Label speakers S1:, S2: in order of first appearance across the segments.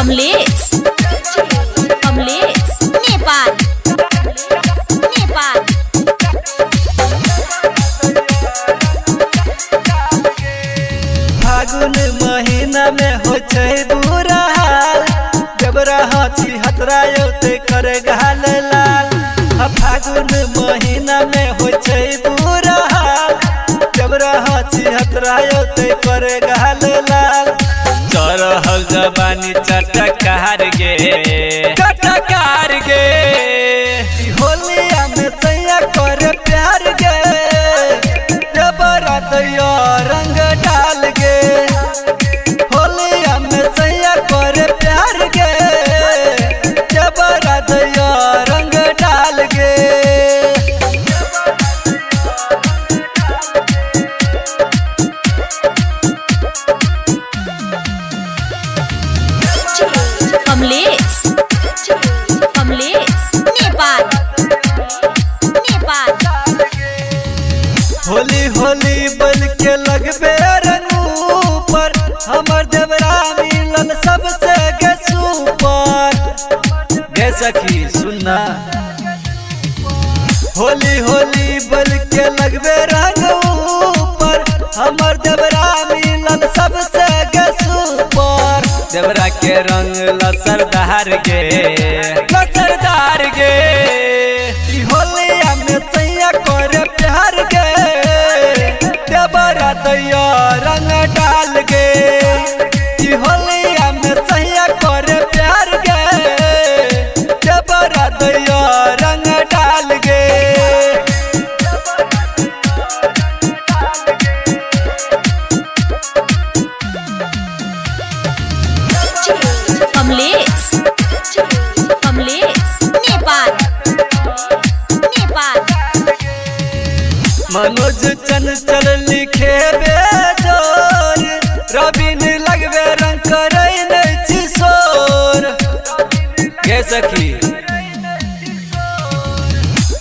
S1: कमलेश फागुन महीना में हो बुरा हाल। जब रहा छी हतरायो गाल लाल। फागुन महीना में हो बुरा हाल। जब रहा छी हतरायो गाल जबानी चटकार गे
S2: कमलेश कमलेश नेपाल नेपाल
S1: होली होली बन के लगबे रंग पर हमर देवरा मिलल सबसे गे सखी होली होली के हमर देवरा मिलल के रंग लसरदार गे लसरदार गे ई होलिया में कर प्यार के। दैया रंग
S2: कमलेश कमलेश नेपाल नेपाल
S1: मनोज चंचल लिखे बेजोर। रविन लगबे रंग करे नहीं छी के? सखी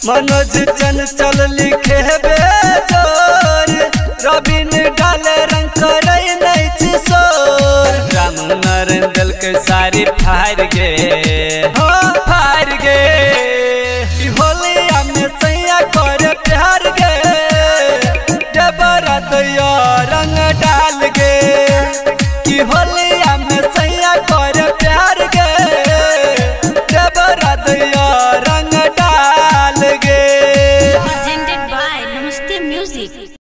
S1: मनोज चंचल लिखे बेजोर। रविन डाले रंग करे नहीं छी सोर। राम नरेंद्र के सारी फाड़ गे